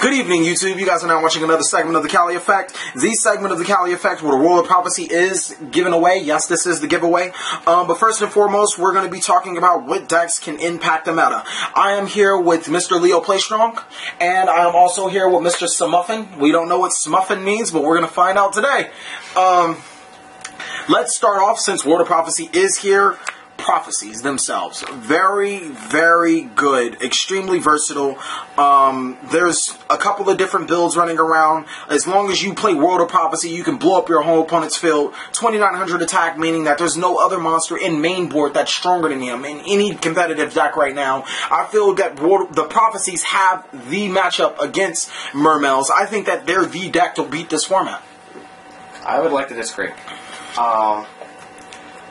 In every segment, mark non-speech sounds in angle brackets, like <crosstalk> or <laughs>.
Good evening, YouTube. You guys are now watching another segment of the Cali Effect. The segment of the Cali Effect where the World of Prophecy is given away. Yes, this is the giveaway. Um, but first and foremost, we're going to be talking about what decks can impact the meta. I am here with Mr. Leo Playstrong, and I am also here with Mr. Smuffin. We don't know what Smuffin means, but we're going to find out today. Um, let's start off since World of Prophecy is here prophecies themselves. Very, very good. Extremely versatile. Um, there's a couple of different builds running around. As long as you play World of Prophecy, you can blow up your whole opponent's field. 2900 attack, meaning that there's no other monster in main board that's stronger than him in any competitive deck right now. I feel that World, the prophecies have the matchup against Mermails. I think that they're the deck to beat this format. I would like to disagree. Um,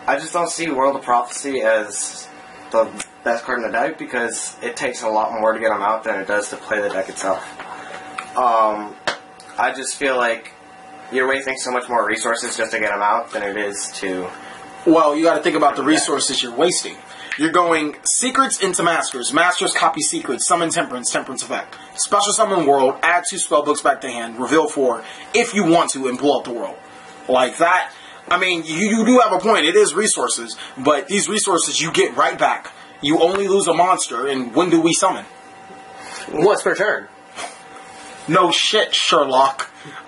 I just don't see World of Prophecy as the best card in the deck because it takes a lot more to get them out than it does to play the deck itself. Um, I just feel like you're wasting so much more resources just to get them out than it is to. Well, you got to think about the resources you're wasting. You're going secrets into masters. Masters copy secrets. Summon temperance. Temperance effect. Special summon world. Add two spellbooks back to hand. Reveal four if you want to and pull out the world. Like that. I mean, you, you do have a point. It is resources, but these resources you get right back. You only lose a monster, and when do we summon? Once per turn. No shit, Sherlock. <laughs>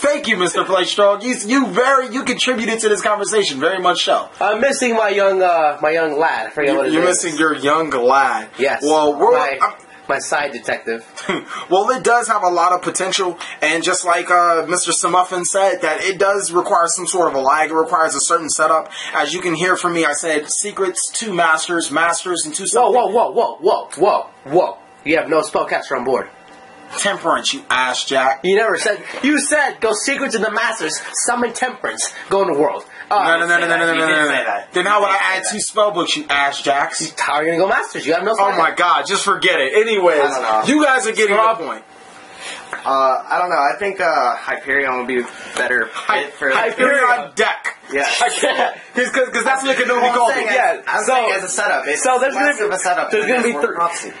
Thank you, Mr. Playstrong. You, you very you contributed to this conversation very much so. I'm missing my young uh, my young lad. I forget You're, his you're missing is. your young lad. Yes. Well, we're. my, my side detective. <laughs> well, it does have a lot of potential, and just like uh, Mr. Smuffin said, that it does require some sort of a lag. It requires a certain setup. As you can hear from me, I said secrets, two masters, masters, and two Whoa, something. whoa, whoa, whoa, whoa, whoa, whoa! You have no spellcaster on board. Temperance, you ass jack. You never said. You said go secrets in the masters, summon temperance, go in the world. Uh, No, no, no, no, no, no, no, no, no, no. Then how would I add that. two spellbooks, you ass jacks? How are you gonna go masters? You have no. Oh my god, just forget it. Anyways, I don't know. you guys are getting the point. Uh, I don't know. I think uh, Hyperion would be better fit for. Hyperion deck. Yeah. <laughs> Because because that's what be I'm called. saying, Yeah, I'm so- saying as a setup. It's so there's gonna be- a setup. there's gonna be World of thr- Prophecy.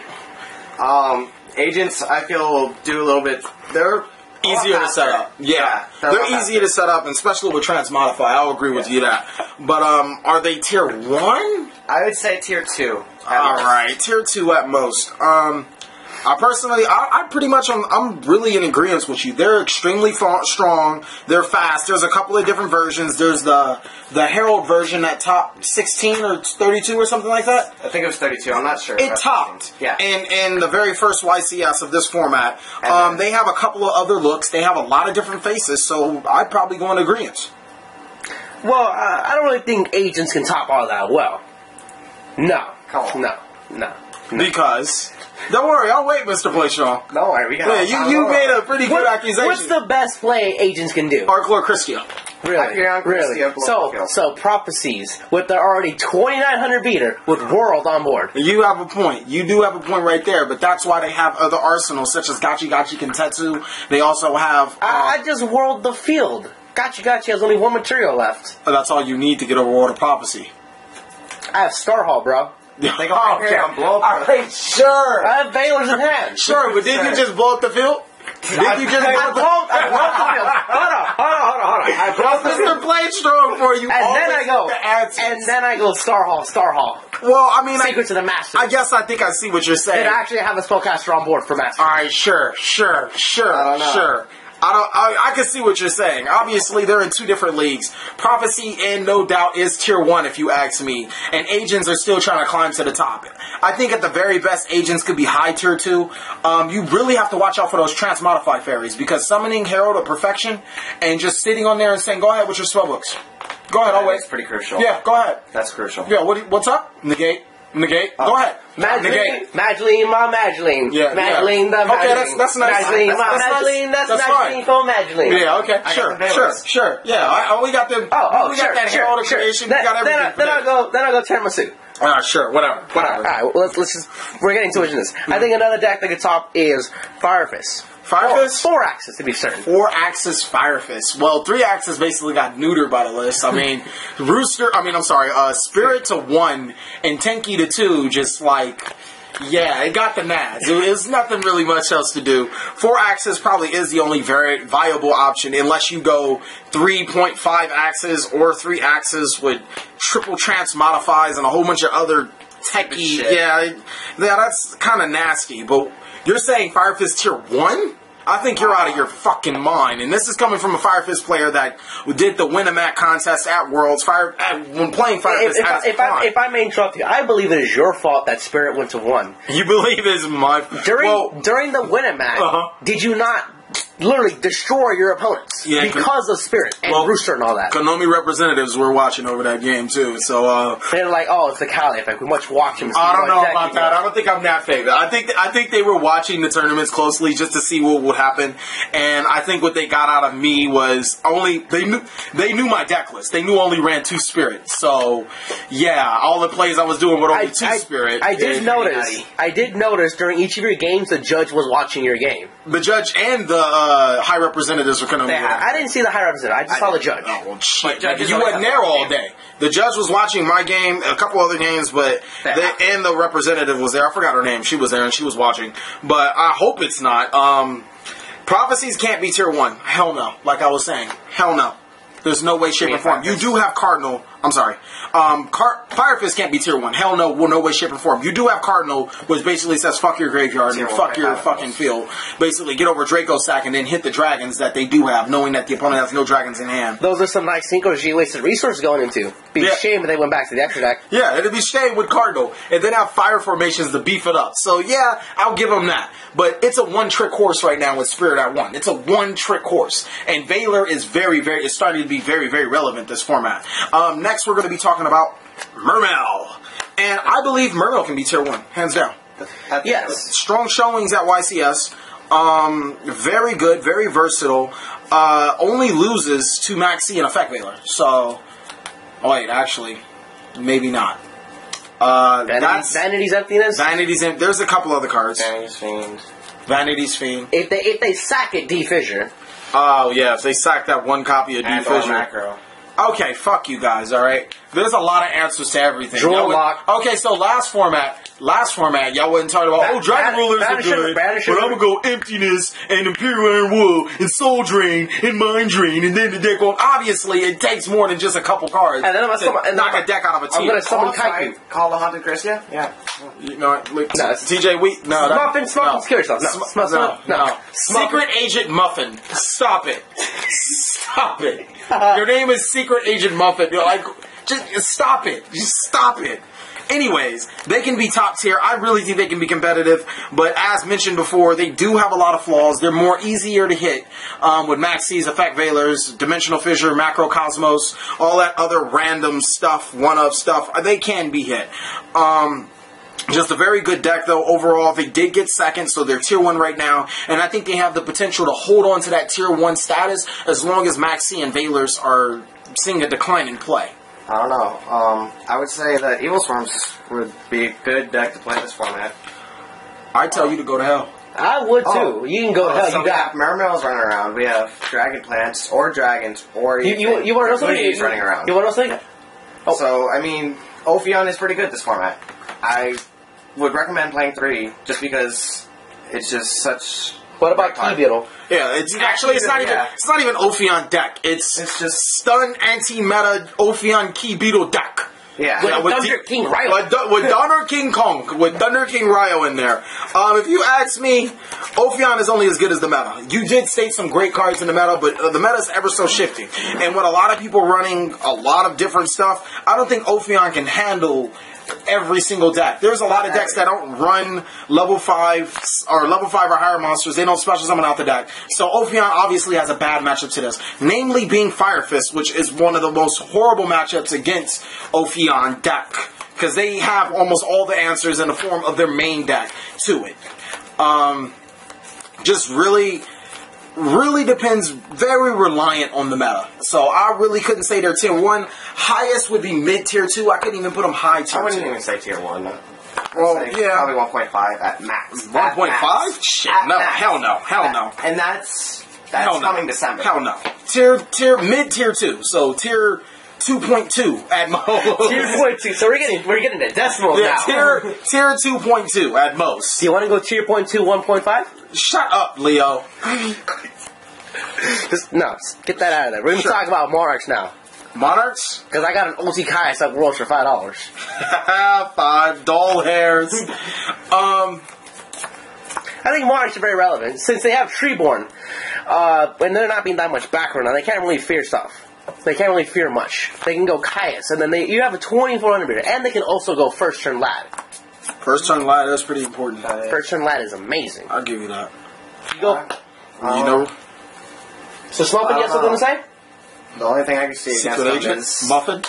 Um, agents, I feel will do a little bit. They're a easier to set up. Yeah, they're, they're easier to set up, and especially with Transmodify. I'll agree with you that. But um, are they tier one? I would say tier two. All right, tier two at most. Um, I personally, I, I pretty much, I'm, I'm really in agreement with you. They're extremely fa- strong. They're fast. There's a couple of different versions. There's the the Herald version at top 16 or 32 or something like that. I think it was 32. I'm not sure. It topped. Yeah. In in the very first YCS of this format, um, then- they have a couple of other looks. They have a lot of different faces. So I'd probably go in agreement. Well, uh, I don't really think agents can top all that well. No. Come on. No. No. Because don't worry, I'll wait, Mr. Playstrong. No worry, we got. Yeah, you you made a pretty good accusation. What's the best play agents can do? Archlord Kristya. Really? Hyperion, really? Kristya, So, Bloodfield. so prophecies with their already 2900 beater with world on board. You have a point. You do have a point right there, but that's why they have other arsenals such as Gachi Gachi Gantetsu. They also have. Uh, I, I just world the field. Gotcha, gotcha has only one material left. that's all you need to get over World of Prophecy. I have Star Hall, bro. They go Hyperion, blow up All right, sure. I have Veiler's in hand. Sure, but didn't you just blow up the field? Didn't you just I blow up the broke, I broke the field. <laughs> Hold on, hold on, hold on, hold on. I broke the field. Mr. Blade strong for you. And then I go, the and then I go Star Hall, Star Hall. well, I mean, I, Secret to the Master. I guess I think I see what you're saying. and I actually have a spellcaster on board for Master. All right, sure, sure, sure, I don't know. sure. I don't. I, I can see what you're saying. Obviously, they're in two different leagues. Prophecy, and no doubt, is tier one, if you ask me. And agents are still trying to climb to the top. I think at the very best, agents could be high tier two. Um, you really have to watch out for those transmodify fairies because summoning Herald of Perfection and just sitting on there and saying, "Go ahead with your spellbooks." Go ahead. I'll wait. It's pretty crucial. Yeah, go ahead. That's crucial. Yeah. What? What's up? Negate. Negate. Go ahead. Madeline, Negate. Madeline, my Madeline. Yeah, Madeline, yeah. the Okay, Madeline. that's- that's nice. Madeline, That's- my that's nice. Madeline, that's, That's Madeline for Madeline. Yeah, okay, I sure, sure, sure. Yeah, I, oh, we got the, Oh, oh, we sure, got that sure, Herald sure. Creation, Then, we got then. I, then I'll go. Then I'll go Termasu. Ah, sure, whatever, All whatever. right, well, let's, let's just. We're getting too much in this. I think another deck that could top is Fire Fist. Fire Four, Fist? four axis to be certain. Four axis Fire Fist. Well, three axis basically got neutered by the list. I mean, <laughs> Rooster, I mean, I'm sorry, uh, Spirit to one and Tenki to two, just like, Yeah, it got the nads. There's nothing really much else to do. Four axis probably is the only very viable option unless you go 3.5 axis or three axis with triple trans modifies and a whole bunch of other techie. Yeah, yeah, that's kind of nasty. But you're saying Fire Fist tier one? I think you're out of your fucking mind. And this is coming from a Fire Fist player that did the Winamat contest at Worlds. Fire at, when playing Fire If, Fist if, at I, if, I, if I may interrupt you, I believe it is your fault that Spirit went to one. you believe it is my During well, during the Winamax, Uh-huh. did you not literally destroy your opponents Yeah, because of Spirit and well, Rooster and all that? Konami representatives were watching over that game too. So uh, They're like, oh, it's the Cali effect. We must watch him. I don't know about that. I don't think I'm that fake. I think I think they were watching the tournaments closely just to see what would happen, and I think what they got out of me was only they knew they knew my deck list. They knew only ran two spirits. So yeah, all the plays I was doing with only I, two I, spirit. I did notice. I did notice during each of your games, the judge was watching your game. the judge and the uh, high representatives were Konami. I didn't see the high representative. I just saw the judge. Oh well, shit! But judges you only wasn't there all game. day. The judge was watching my game, a couple other games, but Yeah. they, and the representative was there. I forgot her name. She was there and she was watching. But I hope it's not. Um, prophecies can't be tier one. Hell no. Like I was saying, hell no. There's no way, shape, mean or form. You do have Cardinal. I'm sorry. Um, Car- Fire Fist can't be tier one. Hell no. Well, no way, shape, or form. You do have Cardinal, which basically says fuck your graveyard and fuck your fucking field. Basically, get over Dracossack and then hit the dragons that they do have, knowing that the opponent has no dragons in hand. Those are some nice synchros you wasted resources going into. Be Yeah. a shame if they went back to the extra deck. Yeah, it'd be shame with Cardinal, and then have fire formations to beef it up. So yeah, I'll give them that. But it's a one trick horse right now with Spirit at one. It's a one trick horse, and Veiler is very, very. It's starting to be very, very relevant this format. Um, next, we're going to be talking about Mermail, and I believe Mermail can be tier one, hands down. Yes. Strong showings at YCS. Um, very good, very versatile. Uh, only loses to Maxi and Effect Veiler. So, oh wait, actually, maybe not. Uh, Vanity, that's Vanity's emptiness. Vanity's in. There's a couple other cards. Danny's Fiend. Vanity's Fiend. if they if they sack it, D Fissure. Oh yeah, if they sack that one copy of And D Fissure. Macro. Okay, fuck you guys. All right, there's a lot of answers to everything. Draw would- lock. Okay, so last format, last format, y'all wasn't talking about. Ba- oh, Dragon Ban- Rulers are good, Banisher- but I'm gonna go emptiness and Imperial Iron Wall and Soul Drain and Mind Drain, and then the deck on. Obviously, it takes more than just a couple cards And then I'm gonna summon- and knock then a deck out of a I'm team. gonna summon Call, Kaiku. call the Haunted Christia? Yeah. You know, like, No, it's- TJ Wheat. No, Muffin, Smuffin, no. yourself. No, Sm- no, no. no. Secret Agent Muffin. Stop it. <laughs> Stop it. Your name is Secret Agent Muffin. You're like, just stop it. Just stop it. Anyways, they can be top tier. I really think they can be competitive, but as mentioned before, they do have a lot of flaws. They're more easier to hit um, with Maxis, Effect Veilers, Dimensional Fissure, Macrocosmos, all that other random stuff, one of stuff. They can be hit. Um, just a very good deck, though, overall. They did get second, so they're tier one right now. And I think they have the potential to hold on to that tier one status as long as Maxi and Veilers are seeing a decline in play. I don't know. Um, I would say that Evil Swarms would be a good deck to play this format. I tell you to go to hell. I would too. Oh. You can go to Uh, hell. so You got. have running around. We have Dragon Plants or Dragons or You, you, you want to know something? Running around. You want to know something? Oh. So, I mean, Ophion is pretty good this format. I would recommend playing three just because it's just such. What about Key Beetle? Yeah, it's You actually it's not Key even yeah. it's not even Ophion deck. It's It's just- stun anti meta Ophion Key Beetle deck. Yeah. With with Thunder D- King Ryo. With, Th- with Thunder King Kong, with Thunder King Rai-Oh in there. Um, if you ask me, Ophion is only as good as the meta. You did state some great cards in the meta, but uh, the meta is ever so shifting. And with a lot of people running a lot of different stuff, I don't think Ophion can handle every single deck. There's a lot of decks that don't run level 5 or level 5 or higher monsters. They don't special summon out the deck. So Ophion obviously has a bad matchup to this. Namely being Fire Fist, which is one of the most horrible matchups against Ophion deck. Because they have almost all the answers in the form of their main deck to it. Um, just really really depends very reliant on the meta. So I really couldn't say they're tier one. Highest would be mid tier two. I couldn't even put them high tier. I wouldn't two. even say tier one. I'd Well, say yeah. Probably 1.5 at max. One At max. five? Shit, At no, max. hell no, hell no. And that's that's Hell no. coming December. Hell no. Tier tier mid tier two. So tier 2.2 at most. Tier point two. So we're getting we're getting the decimals yeah, now. tier tier 2.2 at most. Do you want to go tier point two, one point five? Shut up, Leo. Just no, get that out of there. We're gonna Sure. talk about Monarchs now Monarchs? because I got an OT Caius at Worlds for five dollars. <laughs> Five doll hairs. Um, I think Monarchs are very relevant since they have Treeborn, uh, and they're not being that much background now. They can't really fear stuff. They can't really fear much. They can go Caius, and then they you have a 2400 meter, and they can also go first turn lad. first turn light, that's pretty important. First turn lad is amazing. I'll give you that. You go. you know, So Smokin, you have something to say? The only thing I can see against secret them is Muffin?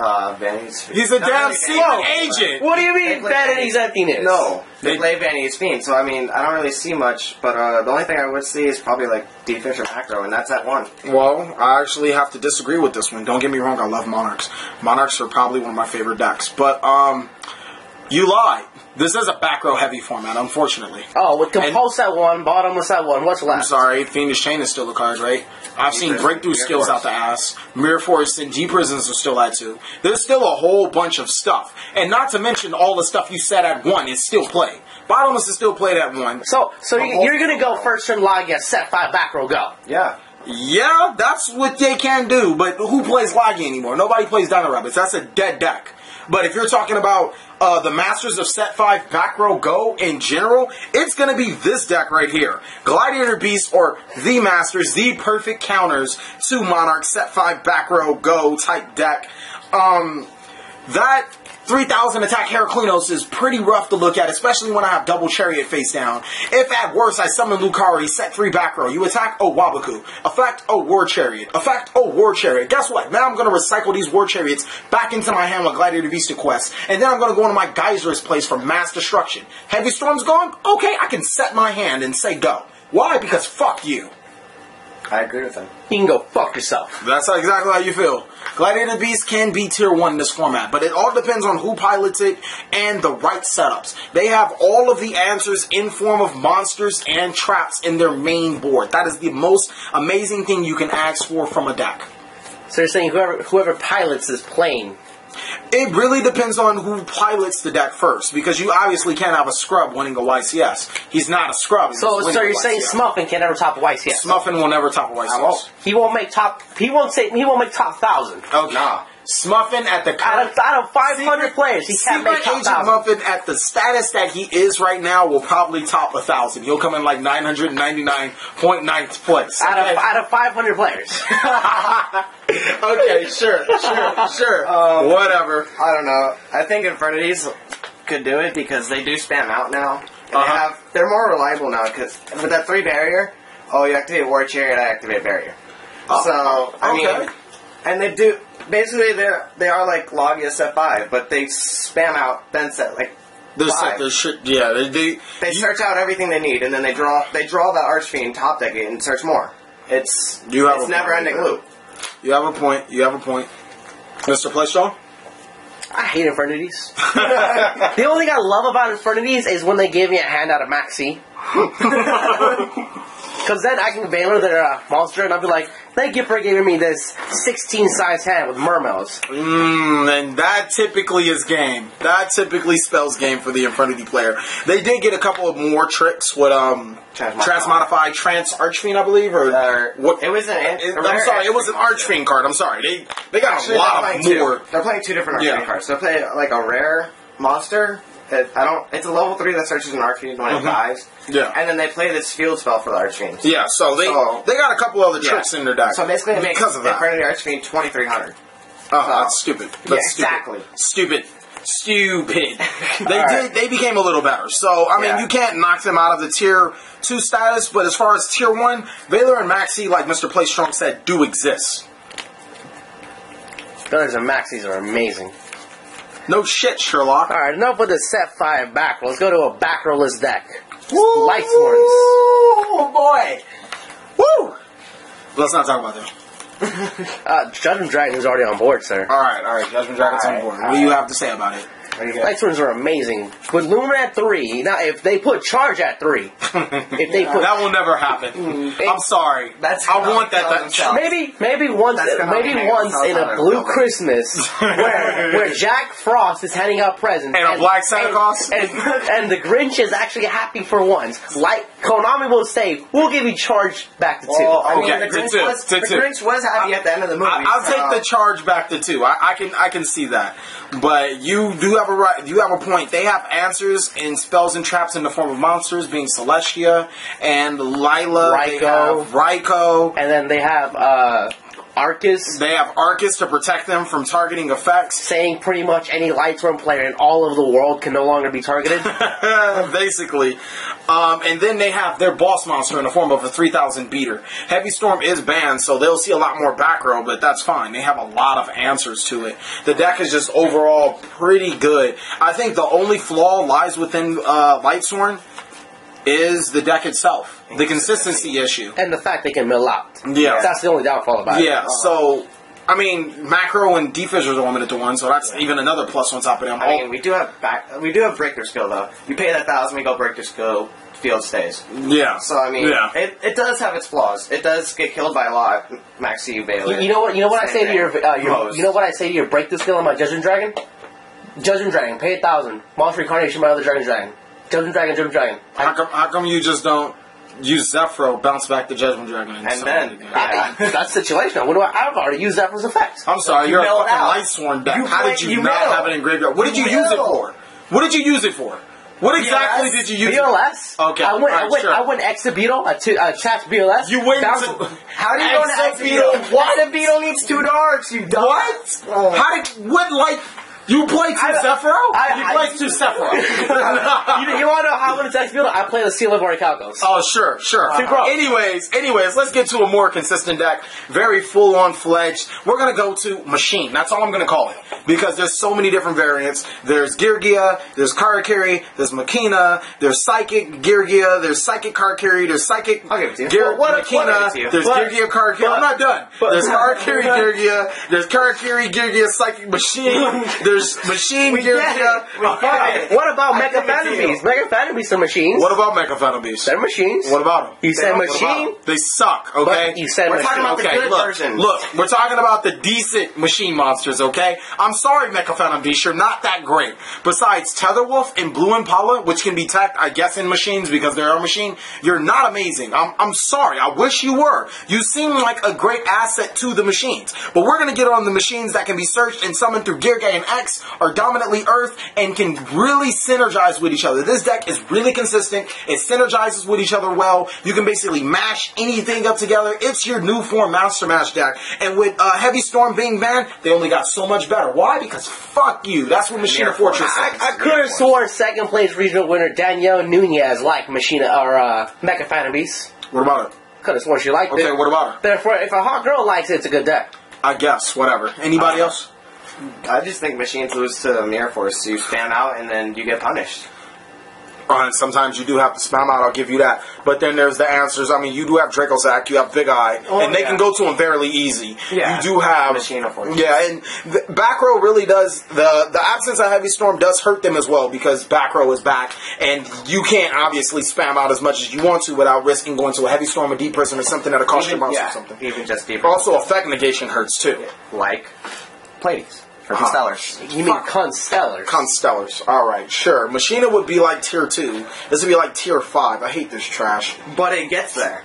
Uh, Vanny's. He's a Not damn really secret Vanny's, agent! What do you mean play Vanity's emptiness? No, they They- play Vanny's Fiend, so I mean, I don't really see much, but uh, the only thing I would see is probably like defense or macro, and that's at one. Well, I actually have to disagree with this one. Don't get me wrong, I love Monarchs. Monarchs are probably one of my favorite decks. But, um, you lied. This is a back row heavy format, unfortunately. Oh, with compulse at one, bottomless at one. What's left? I'm sorry, Fiendish Chain is still a card, right? I've seen breakthrough Mirror skills Force. out the ass. Mirror Force and Deep Prisons are still at two. There's still a whole bunch of stuff. And not to mention all the stuff you said at one is still played. Bottomless is still played at one. So, so you, you're gonna go first turn log, yeah, set five back row, go. Yeah. Yeah, that's what they can do, but who plays Lagi anymore? Nobody plays Dino Rabbits. That's a dead deck. But if you're talking about uh, the Masters of Set 5 Back Row Go in general, it's going to be this deck right here. Gladiator Beast or the Masters, the perfect counters to Monarch Set 5 Back Row Go type deck. Um, that 3000 attack Heraklinos is pretty rough to look at, especially when I have double chariot face down. If at worst I summon Laquari, set 3 back row, you attack oh Waboku, effect oh War Chariot, effect oh War Chariot. Guess what? Now I'm going to recycle these War Chariots back into my hand with Gladiator Vista Quest, and then I'm going to go into my Geyser's place for Mass Destruction. Heavy Storm's gone? Okay, I can set my hand and say go. Why? Because fuck you. I agree with him. You can go fuck yourself. That's how- exactly how you feel. Gladiator Beast can be tier one in this format, but it all depends on who pilots it and the right setups. They have all of the answers in form of monsters and traps in their main board. That is the most amazing thing you can ask for from a deck. So you're saying whoever whoever pilots this plane, It really depends on who pilots the deck first, because you obviously can't have a scrub winning a YCS. He's not a scrub. so so you're saying. Smuffin can never top a YCS? Smuffin will never top a YCS. won't. He won't make top. He won't say. He won't make top thousand. Okay. Nah. Smuffin at the Out of out of 500 players, he can't Secret make top Agent. Muffin at the status that he is right now will probably top a thousand. He'll come in like nine hundred ninety nine point place. Out of out of 500 players. <laughs> okay, sure, sure, sure. <laughs> Um, Whatever. I don't know. I think Infernities could do it because they do spam out now. They Uh-huh. have they're more reliable now because with that three barrier, oh you activate War Chariot, I activate barrier. Oh, so I okay. mean, and they do basically they're they are like Laggia set five, but they spam out then set like This, five. this shit, yeah, they, they, They you, search out everything they need, and then they draw they draw that Archfiend top deck it and search more. It's You have it's a never ending point. loop. you have a point. You have a point, Mister Playstrong. I hate Infernities. <laughs> the only thing I love about Infernities is when they give me a handout of Maxi. <laughs> Because then I can Veiler their uh, monster and I'll be like, thank you for giving me this 16 size hand with mermails. Mm, and that typically is game. That typically spells game for the Infernity player. They did get a couple of more tricks with um Transmodify. transmodify trans archfiend, I believe, or Or- what? it was an- it- I'm sorry, it was an Archfiend. archfiend card. I'm sorry, they they got Actually, a they're lot playing of two. more. They're playing two different Yeah. Cards. They play like a rare monster. That I don't. It's a level three that searches an Archfiend when it dies. Mm-hmm. Yeah. And then they play this field spell for the Archfiend. Yeah, so they So- they got a couple other tricks in their deck. So basically, it makes because of that. Infernity Archfiend twenty three hundred. Oh, that's stupid. That's Yeah, exactly. Stupid. Stupid. Stupid. <laughs> They All did. right. They became a little better. So I mean, Yeah. you can't knock them out of the tier two status. But as far as tier one, Veiler and Maxi, like Mr. Playstrong said, do exist. Veilers and Maxis are amazing. No shit, Sherlock. Alright, enough with the set 5 back. Let's go to a back rowless deck. Woo! Lightsworns. Oh boy. Woo! Let's not talk about them. <laughs> Uh, Judgment Dragon is already on board, sir. All right, all right. Judgment Dragon's on board. all What do you right. have to say about it? Pretty good. Light Sworns are amazing. With Lumina at three, now if they put Charge at three, <laughs> if they put That will never happen. Mm, I'm sorry. That's I want that. tell that. Maybe, maybe once, That's maybe once in a blue building. Christmas, <laughs> where where Jack Frost is handing out presents And a black Santa Claus? and, and the Grinch is actually happy for once. Like Konami will say, we'll give you charge back to two. Well, I mean, Okay, the Grinch two, was to the. Grinch was happy at the end of the movie. I, I'll so- take the charge back to two. I, I can I can see that, but you do have a right. You have a point. They have answers in spells and traps in the form of monsters, being Celestia and Lyla. They Raikou. have Raikou. and then they have uh, Arcus They have Arcus to protect them from targeting effects. saying pretty much any Lightsworn player in all of the world can no longer be targeted. <laughs> basically. Um, and then they have their boss monster in the form of a 3000 beater. Heavy Storm is banned, so they'll see a lot more back row, but that's fine. They have a lot of answers to it. The deck is just overall pretty good. I think the only flaw lies within uh, Lightsworn is the deck itself, the consistency issue. and the fact they can mill out. Yeah. That's the only downfall about it. Yeah, so. I mean, macro and defissures are limited to one, so that's even another plus on top of them. I mean, we do have back. We do have breaker skill though. You pay that thousand, we go breaker skill. Field stays. yeah. So I mean, yeah. it, it does have its flaws. It does get killed by a lot. Maxi You, Baylor. you know what? You know what I say to your, uh, your you know what I say to your break the skill on my Judgment Dragon. Judgment Dragon, pay a thousand. Monster Incarnation, my other Dragon Dragon. Judgment Dragon, Judgment Dragon. How come, how come you just don't use Zephyro, bounce back the Judgment Dragon, and, And then-? Yeah. That's the situation. What do I? I've already used that for effect. I'm sorry, You you're a fucking out. Lightsworn deck. You How play- did you, you not mill. have it in graveyard? What did you, You use it for? What did you use it for? What exactly BLS? did you use it BLS. Okay, I went. I went. sure. I went X the Beetle. Uh, I t- uh, attached BLS. You went Bounce- to- How do you go to Exo X Beetle? Beetle, what? X Beetle needs two darks. You dumb. What? Oh. How did, what, like, you play two I-? I- you I- play two Zephyro. <laughs> you, you want to know how I went to X Beetle? I play the Seal of Orichalcos. Oh, sure, sure. Bro. Anyways, anyways, let's get to a more consistent deck. Very full on fledged. We're gonna go to machine. That's all I'm gonna call it because there's so many different variants. There's Geargia, there's Karakuri, there's Machina, there's Psychic Geargia, there's Psychic Karakuri, there's Psychic I'll give it to you. Gear Well, Machina, I'll give it to you. there's But- Geargia Karakuri. but- I'm not done. but- there's Karakuri <laughs> Geargia, there's Karakuri Geargia Psychic Machine, <laughs> there's Machine We get Geargia. it. We get it. What about I Mecha give it to Phantom you. Beasts? Mecha Phantom Beasts are machines. What about Mecha Phantom They're machines. What about them? You said What machine, They suck, okay? but you said We're machine. talking about the good look, versions. look, we're talking about the decent machine monsters, okay? I'm sorry, Mecha Phantom you're not that great. Besides Tetherwolf and Blue Impala, which can be tacked, I guess, in machines because they're a machine, you're not amazing. I'm, I'm sorry, I wish you were. You seem like a great asset to the machines. But we're gonna get on the machines that can be searched and summoned through Gear and X, are dominantly Earth, and can really synergize with each other. This deck is really consistent, it synergizes with each other well. You can basically mash anything up together. It's your new form Master Mash deck. And with uh, Heavy Storm being banned, they only got so much better. Why? Because fuck you. That's what Machina Near Fortress Force. says. I could have sworn second place regional winner Danielle Nunez like Machina or uh, Mecha Phantom Beasts. What about it? Could have sworn she liked Okay, it. what about her? Therefore, if a hot girl likes it, it's a good deck. I guess, whatever. Anybody else? I just think machines lose to the Mirror Force. You spam out and then you get punished. Uh, sometimes you do have to spam out, I'll give you that. But then there's the answers. I mean, you do have Dracossack, you have Big Eye, Oh, and they yeah. can go to them fairly easy. Yeah. You do have. Machine. Yeah, and the back row really does. The, the absence of Heavy Storm does hurt them as well because back row is back, and you can't obviously spam out as much as you want to without risking going to a Heavy Storm or Deep Person or something that'll cost Even, monster yeah, or something. even just deeper. Also, effect negation hurts too. like Pleiades Constellars. You mean Constellars? Constellars. All right, sure. Machina would be like tier two. This would be like tier five. I hate this trash. But it gets there.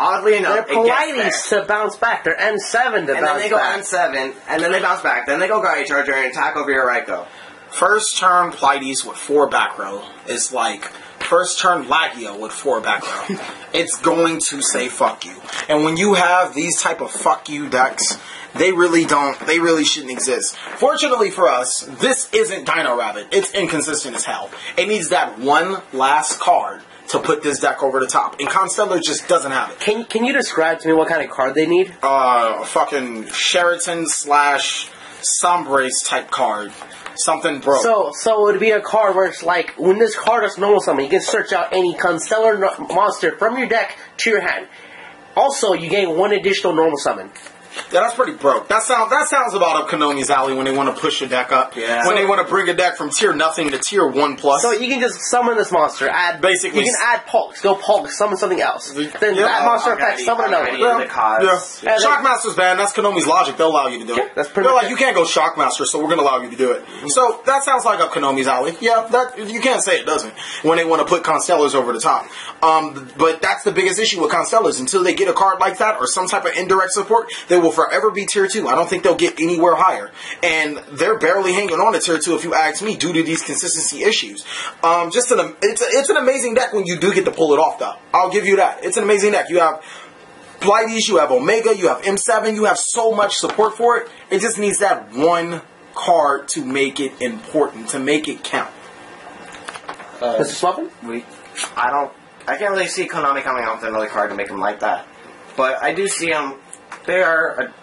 Oddly enough, They're it gets Pleiades there. to bounce back. They're M7 to And then they go back. M7, and then they bounce back. Then they go Guardian Charger and attack over your Raikou. First turn Pleiades with four back row is like first turn Laggia with four back row. <laughs> it's going to say fuck you. And when you have these type of fuck you decks, they really don't they really shouldn't exist. Fortunately for us, this isn't Dino Rabbit. It's inconsistent as hell. It needs that one last card to put this deck over the top. And Constellar just doesn't have it. Can, can you describe to me what kind of card they need? Uh fucking Sheratan slash Sombrace type card. Something broke. So, so it would be a card where it's like when this card is normal summon, you can search out any constellar monster from your deck to your hand. Also, you gain one additional normal summon. Yeah, that's pretty broke. That sounds that sounds about up Konami's alley when they want to push a deck up. Yeah. When So- they want to bring a deck from tier nothing to tier one plus. So you can just summon this monster, add Basically- You can add Pollux, go Pollux, summon something else. Then Yeah. that monster Okay, effect, summon okay, another yeah. one. the cause. Yeah. And Shockmaster's banned. That's Konami's logic. They'll allow you to do it. That's pretty They're like, it. you can't go Shockmaster, so we're going to allow you to do it. So that sounds like up Konami's alley. Yeah, that you can't say it doesn't when they want to put Constellars over the top. Um, but that's the biggest issue with Constellars. Until they get a card like that or some type of indirect support, they will forever be tier two. I don't think they'll get anywhere higher. And they're barely hanging on to tier two, if you ask me, due to these consistency issues. Um, just an it's a, it's an amazing deck when you do get to pull it off, though. I'll give you that. It's an amazing deck. You have Blighties, you have Omega, you have M7, you have so much support for it. It just needs that one card to make it important, to make it count. Mr. Swappin? we, I don't, I can't really see Konami coming out with another card to make him like that. But I do see them, they are, a,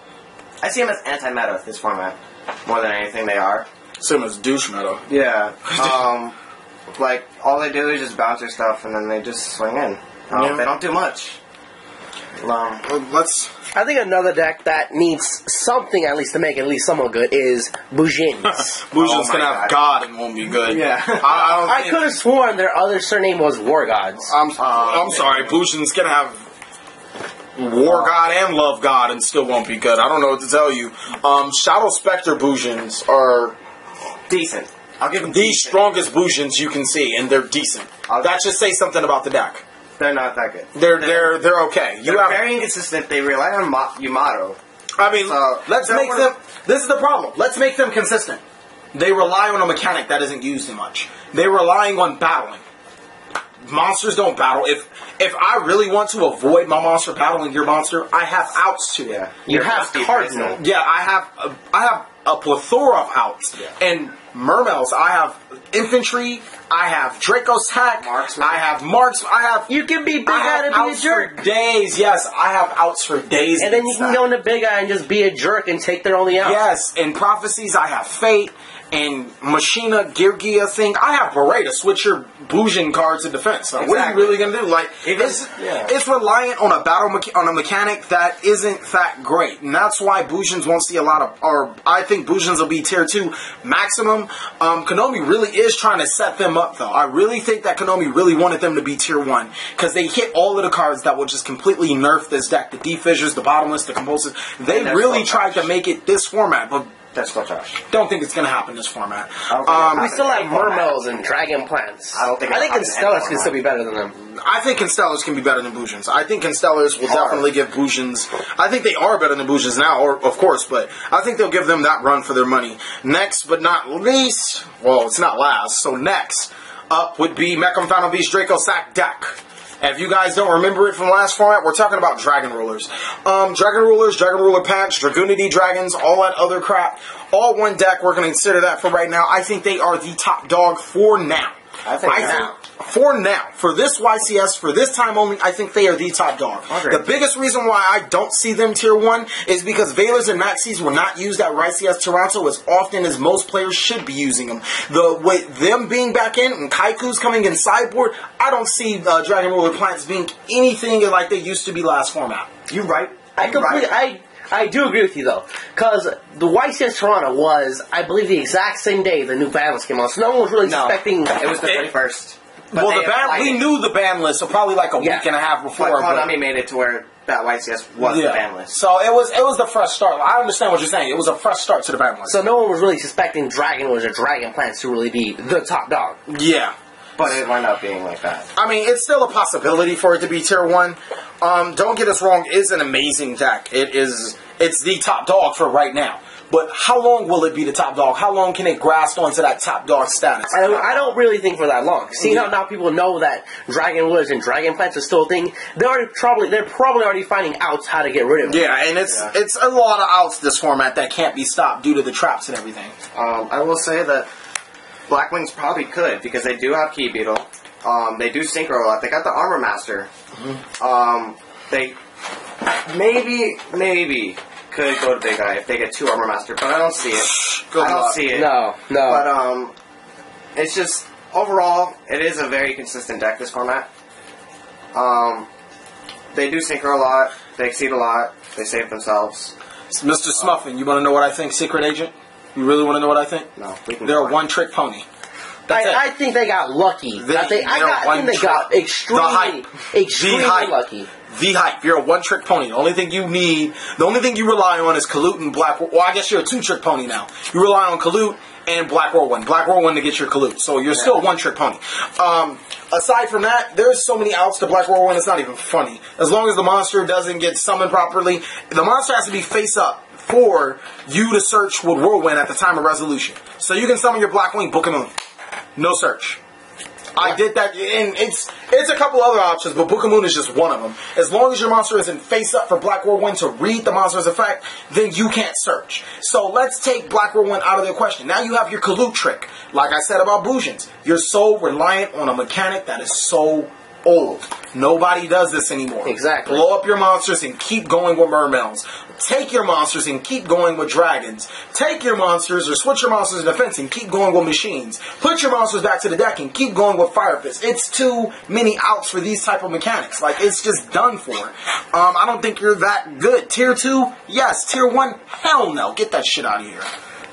I see them as anti-meta with this format, more than anything they are. Same as douche meta. Yeah. <laughs> Um, like, all they do is just bounce their stuff and then they just swing in. Um, Yeah. They don't do much. Um, Well, let's. I think another deck that needs something at least to make at least somewhat good is Bujin's. <laughs> Bujin's Oh my gonna have God. God and won't be good. Yeah. I, I. I could have sworn their other surname was War Gods. I'm, Oh, I'm sorry. Bujin's gonna have War God and Love God and still won't be good. I don't know what to tell you. Um, Shadow Spectre Bujins are decent. I'll give them the decent. strongest Bujins you can see, and they're decent. I'll- that should say something about the deck. They're not that good. They're they're they're okay. You They're have very inconsistent. They rely on Ma- Yamato. I mean, So, let's make them. This is the problem. Let's make them consistent. They rely on a mechanic that isn't used much. They're relying on battling. Monsters don't battle. If if I really want to avoid my monster battling your monster, I have outs to it. Yeah. You have Cardinal. Yeah, I have a, I have a plethora of outs. Yeah. And Mermails, I have infantry, I have Dracossack, Marksman. I have marks, I have You can be big eye have and be a jerk. days. Yes, I have outs for days. And then you can that. go into big eye and just be a jerk and take their only out. Yes, in prophecies I have fate and Machina Geargia thing. I have Beret to switch your Bujin cards to defense. So What are you really gonna do? Like it's yeah. it's reliant on a battle mecha- on a mechanic that isn't that great, and that's why Bujins won't see a lot of. Or I think Bujins will be tier two maximum. Um, Konami really is trying to set them up though. I really think that Konami really wanted them to be tier one because they hit all of the cards that will just completely nerf this deck. The defissures, the bottomless, the compulsive. They really all tried to make it this format, but That's still trash. don't think it's going to happen in this format. I don't think Um, We still have Any. Mermails and Dragon Plants. I don't think I think happen Constellars can still be better than them. I think Constellars can be better than Bujins. I think Constellars will Hard. definitely give Bujins. I think they are better than Bujins now, or of course, but I think they'll give them that run for their money. Next, but not least, well, it's not last. So next up would be Mecha Phantom Beast Dracossack deck. If you guys don't remember it from last format, we're talking about Dragon Rulers. Um, Dragon Rulers, Dragon Ruler Patch, Dragunity Dragons, all that other crap. All one deck, we're going to consider that for right now. I think they are the top dog for now. I think now. For now, for this YCS, for this time only, I think they are the top dog. Okay. The biggest reason why I don't see them tier one is because Veilers and Maxis were not used at YCS Toronto as often as most players should be using them. The with them being back in and Kycoo's coming in sideboard, I don't see uh, Dragon Ruler Plants being anything like they used to be last format. You're right. I completely, right. I, I do agree with you though, because the YCS Toronto was, I believe, the exact same day the new balance came out, so no one was really No, expecting. it was the It- 31st. Well, the ban we it. knew the ban list, so probably like a Yeah. week and a half before. but- Konami made it to where that YCS was the ban list. So it was it was the fresh start. I understand what you're saying. It was a fresh start to the ban list. So no one was really suspecting Dragon was or Dragon Plants to really be the top dog. yeah. But it wound up being like that. I mean, it's still a possibility for it to be tier one. Um, don't get us wrong; is an amazing deck. It is. It's the top dog for right now. But how long will it be the top dog? How long can it grasp onto that top dog status? I, I don't really think for that long. Seeing how now people know that Dragon Woods and Dragon Plants are still a thing, they're already probably they're probably already finding out how to get rid of it. Yeah, and it's Yeah. it's a lot of outs this format that can't be stopped due to the traps and everything. Um, I will say that Black Wings probably could because they do have Key Beetle. Um, they do synchro a lot. They got the Armor Master. Um, they maybe maybe could go to Big Eye if they get two Armor Master, but I don't see it. Good I don't luck. see it. No, no. But um, it's just overall, it is a very consistent deck. This format. Um, they do synchro a lot. They exceed a lot. They save themselves. Mr. Smuffin, you want to know what I think, Secret Agent? You really want to know what I think? No, we can They're a on. one trick pony. That's it. I, I think they got lucky. They- I think, I, they're got, I one think they trick- got extremely, the hype. extremely the hype. lucky. The hype. You're a one trick pony. The only thing you need, the only thing you rely on is Kalut and Black. Well, I guess you're a two trick pony now. You rely on Kalut and Black Whirlwind. Black Whirlwind to get your Kalut. So you're still a one trick pony. Um, aside from that, there's so many outs to Black Whirlwind. It's not even funny. As long as the monster doesn't get summoned properly, the monster has to be face up for you to search with Whirlwind at the time of resolution. So you can summon your Black Wing Book of Moon. No search. I did that, and it's it's a couple other options, but Book of Moon is just one of them. As long as your monster isn't face up for Black Whirlwind to read the monster's effect, then you can't search. So let's take Black Whirlwind out of the question. Now you have your Kalut trick. Like I said about Bujins, you're so reliant on a mechanic that is so old. Nobody does this anymore. Exactly. Blow up your monsters and keep going with mermails. Take your monsters and keep going with dragons. Take your monsters or switch your monsters in defense and keep going with machines. Put your monsters back to the deck and keep going with fire fist. It's too many outs for these type of mechanics. Like it's just done for. Um, I don't think you're that good. Tier two, yes. Tier one, hell no. Get that shit out of here.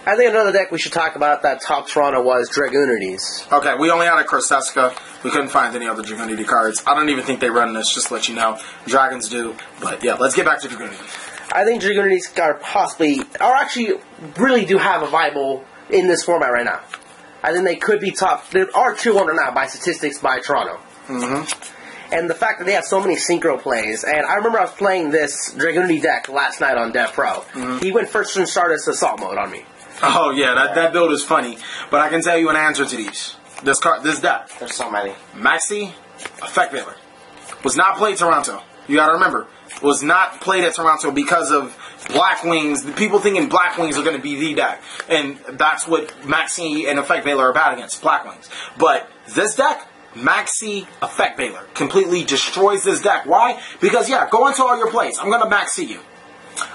I think another deck we should talk about that top Toronto was Dragunities. Okay, we only had a Corsesca. We couldn't find any other Dragunity cards. I don't even think they run this, just to let you know. Dragons do. But yeah, let's get back to Dragunity. I think Dragunities are possibly, or actually, really do have a viable in this format right now. I think they could be top. There are two under now by statistics by Toronto. Mm-hmm. And the fact that they have so many synchro plays, and I remember I was playing this Dragunity deck last night on Dev Pro. He went first and started assault mode on me. <laughs> Oh yeah, that, that build is funny. But I can tell you an answer to these. This card, this deck, There's so many. Maxi, Effect Veiler, was not played Toronto. You gotta remember, was not played at Toronto because of Black Wings. The people thinking Black Wings are gonna be the deck, and that's what Maxi and Effect Veiler are bad against, Black Wings. But this deck. Maxi Effect Veiler completely destroys this deck. Why? Because yeah, go into all your plays. I'm gonna maxi you.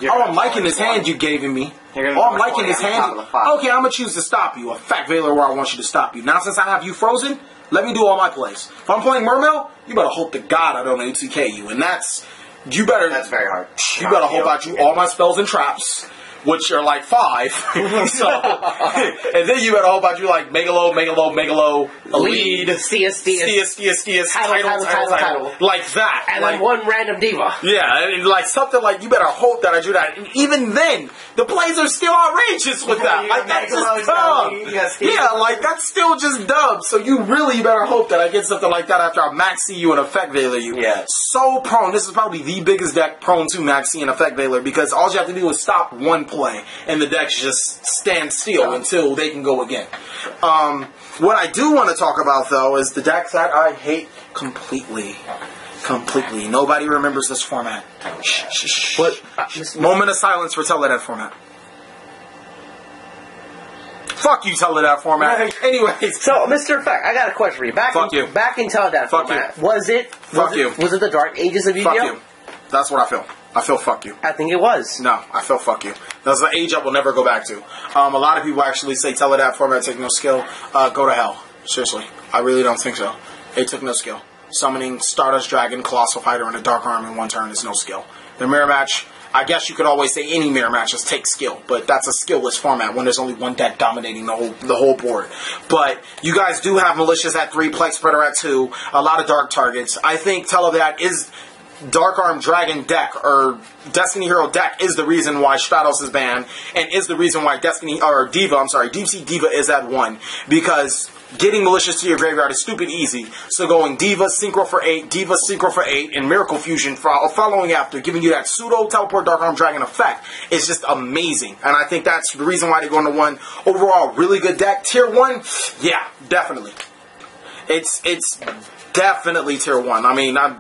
You're Oh, I'm liking this one. hand you gave me. Oh, I'm liking this hand. top of the file. Okay, I'm gonna choose to stop you. A fact Veiler where I want you to stop you. Now, since I have you frozen, let me do all my plays. If I'm playing Mermail, you better hope to God I don't ATK you, and that's you better. That's very hard. You better hope I do all my spells and traps. Which are like five, <laughs> so and then you better hope I do like Megalo, Megalo, Megalo, a lead, CS, Stias, Stias, Stias, Title, title, title, like that, and like, then one random diva. yeah, and like something like you better hope that I do that. And even then, the plays are still outrageous with that. Like that's just dumb. Lee, you got Steve. Yeah, like that's still just dumb. So you really better hope that I get something like that after I maxi you and effect veiler you. Yeah. So prone. This is probably the biggest deck prone to maxi and effect veiler because all you have to do is stop one play and the decks just stand still until they can go again. Um, what I do want to talk about though is the deck that I hate completely. Completely. Nobody remembers this format. Shh, shh, shh. What? Uh. Moment of silence for Telenet format. Fuck you, Telenet format. Anyways, So, Mr. Effect, I got a question for you. Back Fuck in, you. Back in Teledat Fuck format, was it? Fuck was it, you. Was it the Dark Ages of Yu-Gi-Oh? fuck you. That's what I feel. I feel fuck you. I think it was. No, I feel fuck you. That's the age I will never go back to. Um, a lot of people actually say Teledat format take no skill. Uh, go to hell. Seriously. I really don't think so. It took no skill. Summoning Stardust Dragon, Colossal Fighter, and a Dark Arm in one turn is no skill. The mirror match, I guess you could always say any mirror matches take skill, but that's a skillless format when there's only one deck dominating the whole the whole board. But you guys do have malicious at three, Plaguespreader at two, a lot of dark targets. I think Teledat is Dark Arm Dragon deck or Destiny Hero deck is the reason why Stratos is banned and is the reason why Destiny or Diva, I'm sorry, Deep Sea Diva is at one because getting malicious to your graveyard is stupid easy. So going Diva Synchro for eight, Diva Synchro for eight, and Miracle Fusion fo- following after, giving you that pseudo teleport Dark Arm Dragon effect is just amazing. And I think that's the reason why they go into one overall really good deck. Tier one, yeah, definitely. It's it's definitely tier one. I mean, I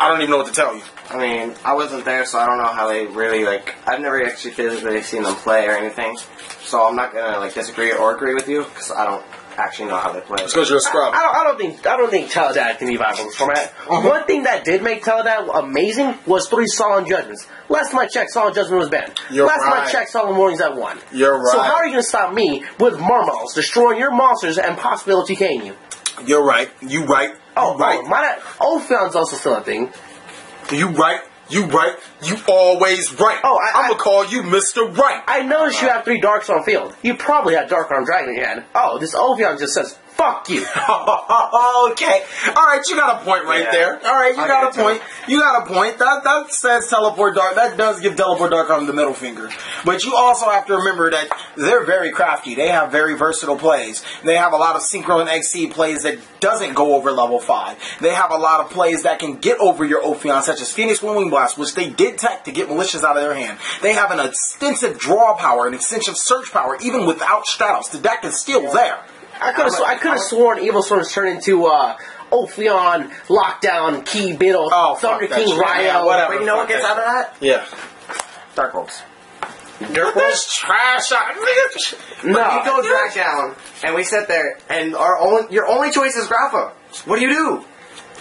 I don't even know what to tell you. I mean, I wasn't there, so I don't know how they really like. I've never actually physically seen them play or anything, so I'm not gonna like disagree or agree with you because I don't actually know how they play. It's because you're a scrub. I don't, I don't think I don't think Teledat can be viable in this format. Uh-huh. One thing that did make Teledat amazing was three Solemn Judgments. Last time I checked, Solemn Judgment was banned. You're Last time I right. checked, Solemn Warnings at one. You're right. So how are you going to stop me with Mermails destroying your monsters and possibly TKing you? You're right. You right. Oh, you right. oh, my Ophions also still a thing. You right. You right. You always right. Oh, I, I'ma call you Mr. Right. I noticed you have three darks on field. You probably had Dark Arm Dragon in your hand. Oh, this Ophion just says, fuck you. <laughs> okay. All right, you got a point right Yeah. there. All right, you I'll got a point. You got a point. That that says teleport dark. That does give teleport dark on the middle finger. But you also have to remember that they're very crafty. They have very versatile plays. They have a lot of synchro and XC plays that doesn't go over level five. They have a lot of plays that can get over your Ophion, such as Phoenix Wing Blast, which they did tech to get malicious out of their hand. They have an extensive draw power, an extensive search power, even without Stratos. The deck is still there. I could have I could have sworn Evil Storms turned into uh, Ophion, Lockdown, Key Biddle, Oh, Thunder King. Rai-Oh. Yeah, whatever. But you know what gets it. out of that? Yeah. Dark Wolves. Dirt World? This trash out. No. you go drag down, and we sit there, and our only, your only choice is Grapha. What do you do?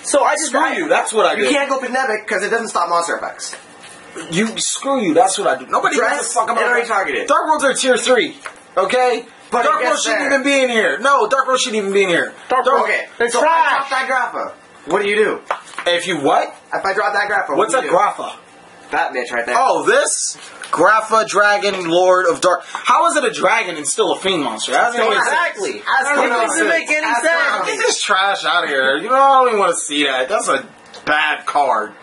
So I just Screw you. That's what I do. You can't go Pandemic because it doesn't stop monster effects. You screw you. That's what I do. Nobody Dress gives a fuck about and that. retargeted. Dark Worlds are tier three. Okay. But Dark gets shouldn't even be in here. No, Dark World shouldn't even be in here. Dark Okay, They're so trash. I drop that Grapha. What do you do? If you what? If I drop that Grapha, What's what a do? That bitch right there. Oh, this Grapha Dragon Lord of Dark. How is it a dragon and still a fiend monster? That doesn't make sense. Exactly. That doesn't make any sense. Get this trash out of here. You know, I don't even want to see that. That's a bad card.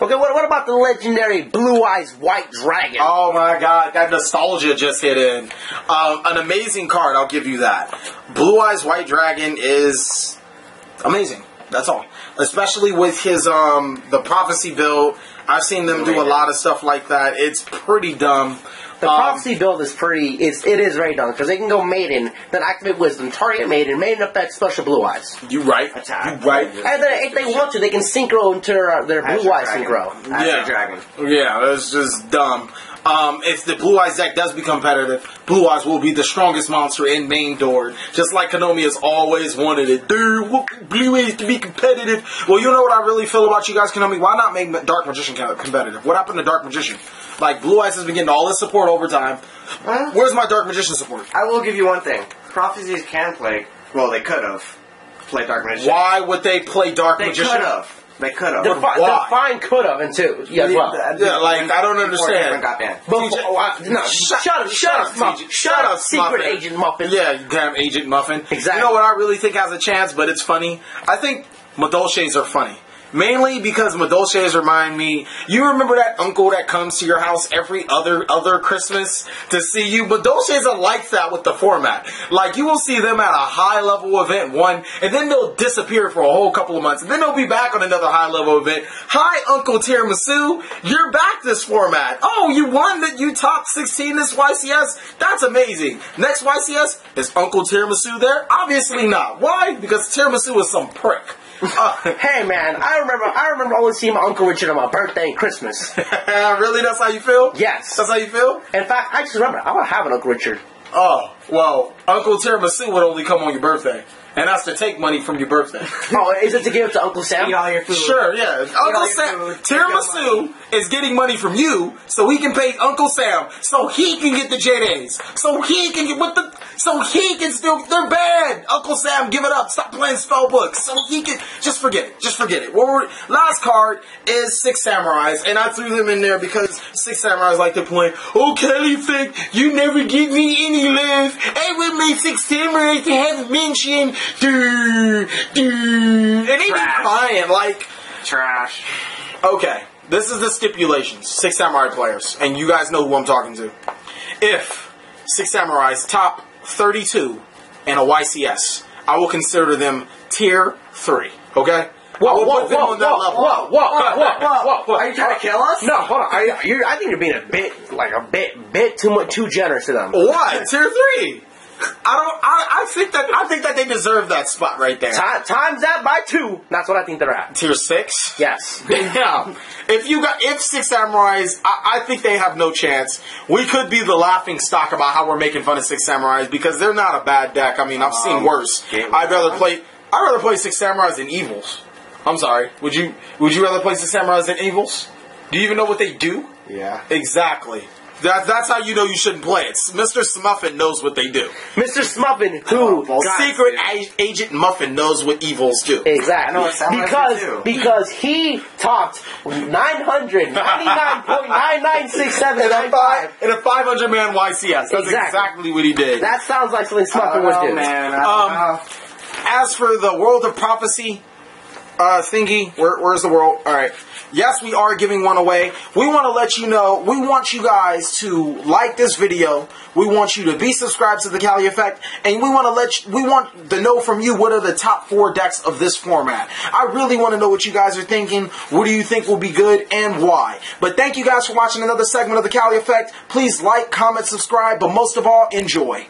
Okay, what, what about the legendary Blue Eyes White Dragon? Oh my god, that nostalgia just hit in. Um, an amazing card, I'll give you that. Blue Eyes White Dragon is amazing. That's all. Especially with his um the prophecy build. I've seen them do a lot of stuff like that. It's pretty dumb. The Um, prophecy build is pretty. It's, it is very dumb because they can go maiden, then activate wisdom, target maiden, maiden up that special blue eyes, You right. Attack. You right. and then if they want to, they can synchro into uh, their blue eyes Dragon. synchro. Azure Yeah. Dragon. Yeah, it's just dumb. Um, if the Blue Eyes deck does become competitive, Blue Eyes will be the strongest monster in main door, just like Konami has always wanted it. Dude, what- Blue Eyes to be competitive. Well, you know what I really feel about you guys, Konami? Why not make Dark Magician competitive? What happened to Dark Magician? Like, Blue Eyes has been getting all this support over time. Where's my Dark Magician support? I will give you one thing. Prophecies can play. Well, they could have played Dark Magician. Why would they play Dark They Magician? could have. They could have. Defi- Why? Define could have and two. Yeah, as well. Yeah, like, I don't understand. Got banned. Before- TJ oh, I- no, Shut- shut up, shut up, Muffin. Shut up, Secret Agent Muffin. Yeah, you damn Agent Muffin. Exactly. You know what I really think has a chance, but it's funny? I think Madolches are funny. Mainly because Madolches remind me, you remember that uncle that comes to your house every other other Christmas to see you? Madolches are like that with the format. Like you will see them at a high level event one, and then they'll disappear for a whole couple of months, and then they'll be back on another high level event. Hi, Uncle Tiramisu, you're back this format. Oh, you won that you top 16 this YCS? That's amazing. Next YCS, is Uncle Tiramisu there? Obviously not. Why? Because Tiramisu is some prick. Uh, Hey man, I remember. I remember always seeing my Uncle Richard on my birthday and Christmas. <laughs> really, that's how you feel? Yes. That's how you feel? In fact, I just remember I want to have an Uncle Richard. Oh, well, Uncle Tiramisu would only come on your birthday. And that's to take money from your birthday. <laughs> Oh, is it to give it to Uncle Sam? Eat all your food. Sure, yeah. Uncle all your Sam, food, Tiramisu is getting money from you, so he can pay Uncle Sam, so he can get the JDays, so he can get what the, so he can still. They're bad. Uncle Sam, give it up. Stop playing spell books, so he can. Just forget it. Just forget it. What we're, last card is Six Samurais, and I threw them in there because Six Samurais like to play. Oh, Cali Effect, you never give me any love. I want my Six Samurais to have mention. Dude, dude, and they be crying like. Trash. Okay, this is the stipulations. Six Samurai players, and you guys know who I'm talking to. If Six Samurai's top 32 and a YCS, I will consider them tier 3. Okay? Whoa, whoa, put them whoa, on that whoa, level. whoa, whoa, whoa, whoa. <laughs> Are you trying to kill us? No, hold on. I, you're, I think you're being a bit, like a bit, bit too much, too generous to them. What? Tier 3? I don't. I, I think that I think that they deserve that spot right there. Ti- times that by two. That's what I think they're at. Tier six. Yes. <laughs> Yeah. If you got if Six Samurais, I, I think they have no chance. We could be the laughing stock about how we're making fun of Six Samurais because they're not a bad deck. I mean, I've seen Um, worse. I'd rather play. I'd rather play Six Samurais than Evils. I'm sorry. Would you Would you rather play Six Samurais than Evils? Do you even know what they do? Yeah. Exactly. That, that's how you know you shouldn't play it. Mr. Smuffin knows what they do. Mr. Smuffin, Oh, who both got- Secret a- Agent Muffin knows what evils do. Exactly. I know it sounds like because because he topped nine hundred ninety nine point nine nine six seven In a, nine five, five. in a 500 man YCS. That's exactly, Exactly. what he did. That sounds like something Smuffin would Oh do. man, Um. As for the World of Prophecy uh, thingy, where, where's the world? All right. Yes, we are giving one away. We want to let you know. We want you guys to like this video. We want you to be subscribed to the Cali Effect, and we want to let you, we want to know from you what are the top four decks of this format. I really want to know what you guys are thinking. What do you think will be good and why? But thank you guys for watching another segment of the Cali Effect. Please like, comment, subscribe, but most of all, enjoy.